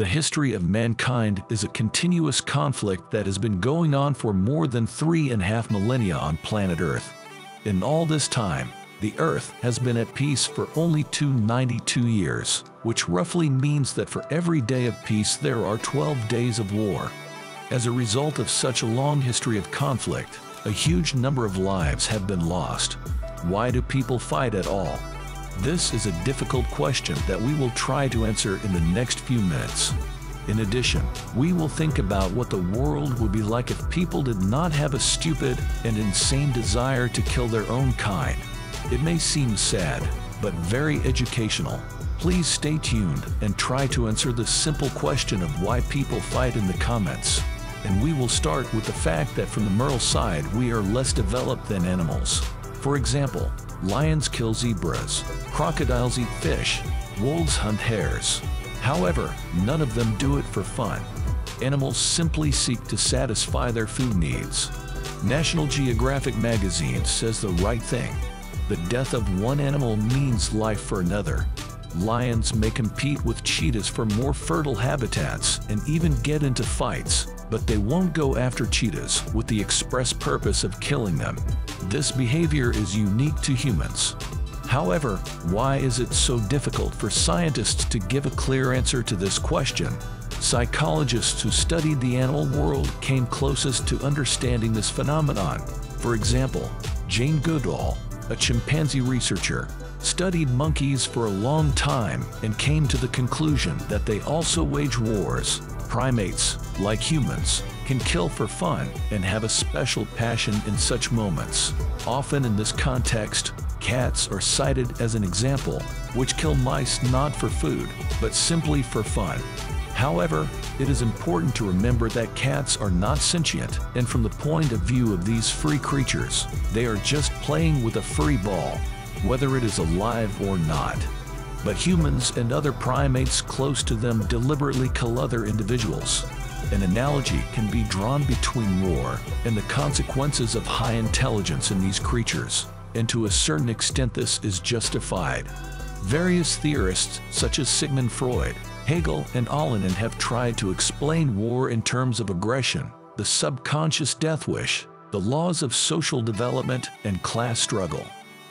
The history of mankind is a continuous conflict that has been going on for more than three and a half millennia on planet Earth. In all this time, the Earth has been at peace for only 292 years, which roughly means that for every day of peace there are 12 days of war. As a result of such a long history of conflict, a huge number of lives have been lost. Why do people fight at all? This is a difficult question that we will try to answer in the next few minutes. In addition, we will think about what the world would be like if people did not have a stupid and insane desire to kill their own kind. It may seem sad, but very educational. Please stay tuned and try to answer the simple question of why people fight in the comments. And we will start with the fact that from the Merle side we are less developed than animals. For example, lions kill zebras, crocodiles eat fish, wolves hunt hares. However, none of them do it for fun. Animals simply seek to satisfy their food needs. National Geographic magazine says the right thing. The death of one animal means life for another. Lions may compete with cheetahs for more fertile habitats and even get into fights, but they won't go after cheetahs with the express purpose of killing them. This behavior is unique to humans. However, why is it so difficult for scientists to give a clear answer to this question? Psychologists who studied the animal world came closest to understanding this phenomenon. For example, Jane Goodall, a chimpanzee researcher, studied monkeys for a long time and came to the conclusion that they also wage wars. Primates, like humans, can kill for fun and have a special passion in such moments. Often in this context, cats are cited as an example, which kill mice not for food, but simply for fun. However, it is important to remember that cats are not sentient, and from the point of view of these free creatures, they are just playing with a furry ball, whether it is alive or not. But humans and other primates close to them deliberately kill other individuals. An analogy can be drawn between war and the consequences of high intelligence in these creatures, and to a certain extent this is justified. Various theorists, such as Sigmund Freud, Hegel, and Lenin have tried to explain war in terms of aggression, the subconscious death wish, the laws of social development, and class struggle.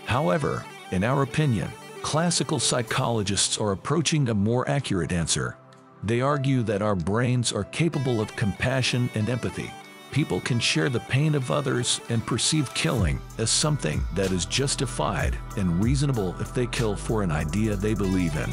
However, in our opinion, classical psychologists are approaching a more accurate answer. They argue that our brains are capable of compassion and empathy. People can share the pain of others and perceive killing as something that is justified and reasonable if they kill for an idea they believe in.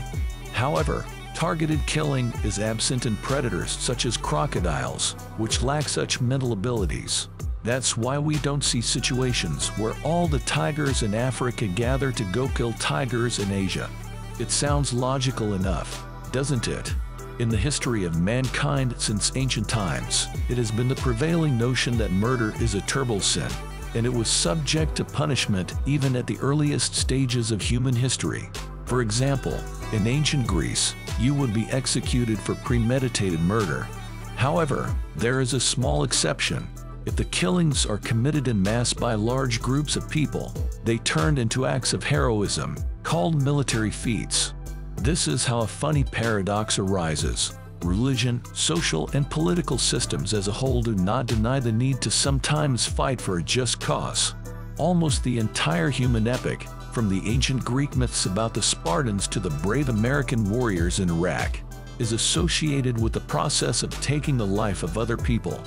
However, targeted killing is absent in predators such as crocodiles, which lack such mental abilities. That's why we don't see situations where all the tigers in Africa gather to go kill tigers in Asia. It sounds logical enough, doesn't it? In the history of mankind since ancient times, it has been the prevailing notion that murder is a terrible sin, and it was subject to punishment even at the earliest stages of human history. For example, in ancient Greece, you would be executed for premeditated murder. However, there is a small exception. If the killings are committed in mass by large groups of people, they turn into acts of heroism, called military feats. This is how a funny paradox arises. Religion, social, and political systems as a whole do not deny the need to sometimes fight for a just cause. Almost the entire human epic, from the ancient Greek myths about the Spartans to the brave American warriors in Iraq, is associated with the process of taking the life of other people.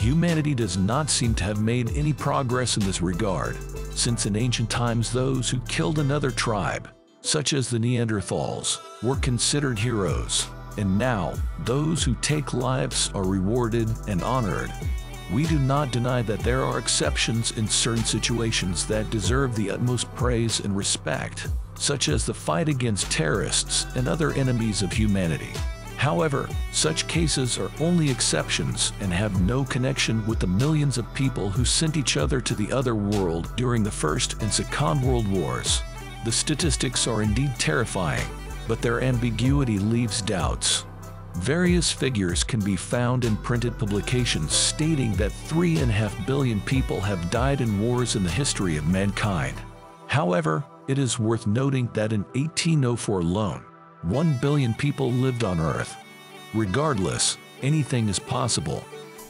Humanity does not seem to have made any progress in this regard, since in ancient times those who killed another tribe, such as the Neanderthals, were considered heroes, and now those who take lives are rewarded and honored. We do not deny that there are exceptions in certain situations that deserve the utmost praise and respect, such as the fight against terrorists and other enemies of humanity. However, such cases are only exceptions and have no connection with the millions of people who sent each other to the other world during the First and Second World Wars. The statistics are indeed terrifying, but their ambiguity leaves doubts. Various figures can be found in printed publications stating that 3.5 billion people have died in wars in the history of mankind. However, it is worth noting that in 1804 alone, 1 billion people lived on Earth. Regardless, anything is possible.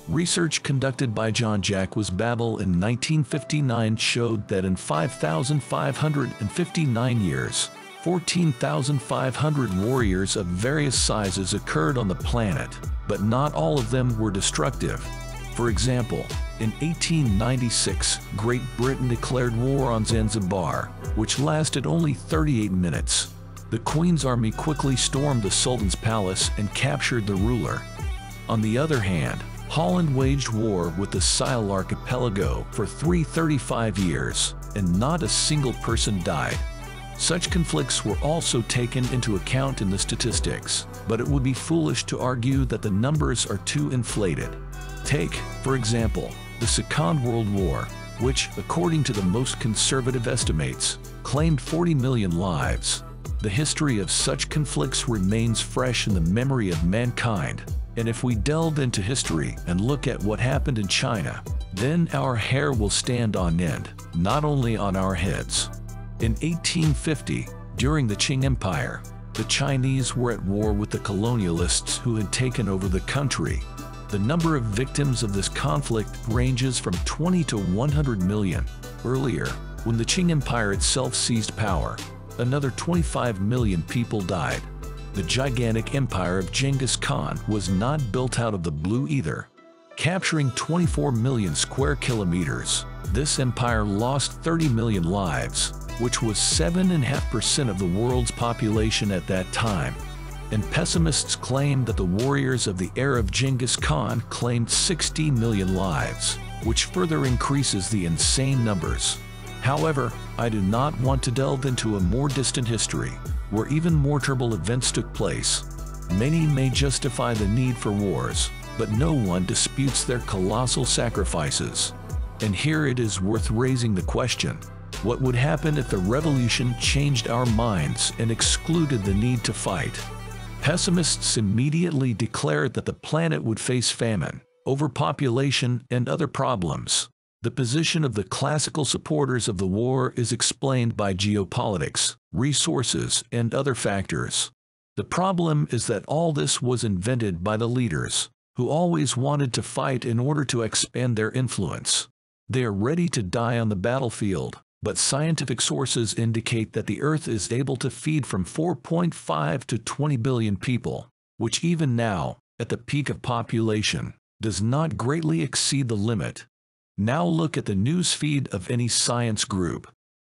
Research conducted by Jean-Jacques Babel in 1959 showed that in 5,559 years, 14,500 warriors of various sizes occurred on the planet, but not all of them were destructive. For example, in 1896, Great Britain declared war on Zanzibar, which lasted only 38 minutes. The Queen's army quickly stormed the Sultan's palace and captured the ruler. On the other hand, Holland waged war with the Scilly Archipelago for 335 years, and not a single person died. Such conflicts were also taken into account in the statistics, but it would be foolish to argue that the numbers are too inflated. Take, for example, the Second World War, which, according to the most conservative estimates, claimed 40 million lives. The history of such conflicts remains fresh in the memory of mankind, and if we delve into history and look at what happened in China, then our hair will stand on end, not only on our heads. In 1850, during the Qing Empire, the Chinese were at war with the colonialists who had taken over the country. The number of victims of this conflict ranges from 20 to 100 million. Earlier, when the Qing Empire itself seized power, another 25 million people died. The gigantic empire of Genghis Khan was not built out of the blue either. Capturing 24 million square kilometers, this empire lost 30 million lives, which was 7.5% of the world's population at that time. And pessimists claim that the warriors of the era of Genghis Khan claimed 60 million lives, which further increases the insane numbers. However, I do not want to delve into a more distant history, where even more terrible events took place. Many may justify the need for wars, but no one disputes their colossal sacrifices. And here it is worth raising the question, what would happen if the revolution changed our minds and excluded the need to fight? Pessimists immediately declared that the planet would face famine, overpopulation, and other problems. The position of the classical supporters of the war is explained by geopolitics, resources, and other factors. The problem is that all this was invented by the leaders, who always wanted to fight in order to expand their influence. They are ready to die on the battlefield, but scientific sources indicate that the Earth is able to feed from 4.5 to 20 billion people, which even now, at the peak of population, does not greatly exceed the limit. Now look at the news feed of any science group.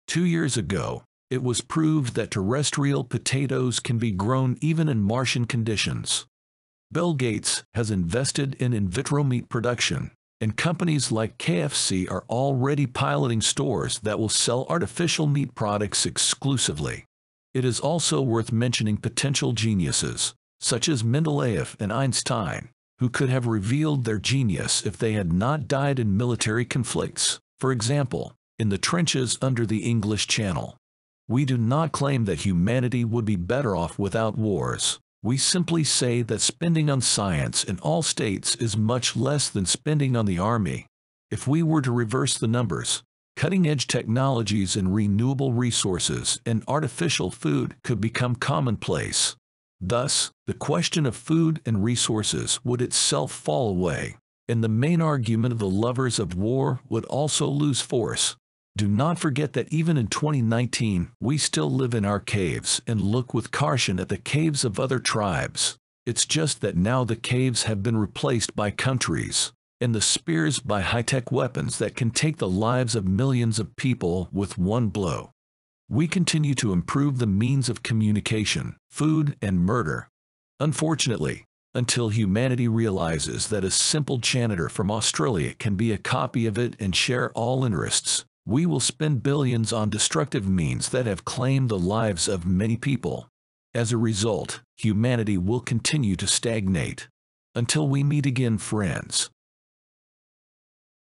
Two years ago, it was proved that terrestrial potatoes can be grown even in Martian conditions. Bill Gates has invested in in vitro meat production, and companies like KFC are already piloting stores that will sell artificial meat products exclusively. It is also worth mentioning potential geniuses, such as Mendeleev and Einstein, who could have revealed their genius if they had not died in military conflicts, for example, in the trenches under the English Channel. We do not claim that humanity would be better off without wars. We simply say that spending on science in all states is much less than spending on the army. If we were to reverse the numbers, cutting-edge technologies in renewable resources and artificial food could become commonplace. Thus, the question of food and resources would itself fall away, and the main argument of the lovers of war would also lose force. Do not forget that even in 2019, we still live in our caves and look with caution at the caves of other tribes. It's just that now the caves have been replaced by countries, and the spears by high-tech weapons that can take the lives of millions of people with one blow. We continue to improve the means of communication, food, and murder. Unfortunately, until humanity realizes that a simple janitor from Australia can be a copy of it and share all interests, we will spend billions on destructive means that have claimed the lives of many people. As a result, humanity will continue to stagnate. Until we meet again, friends.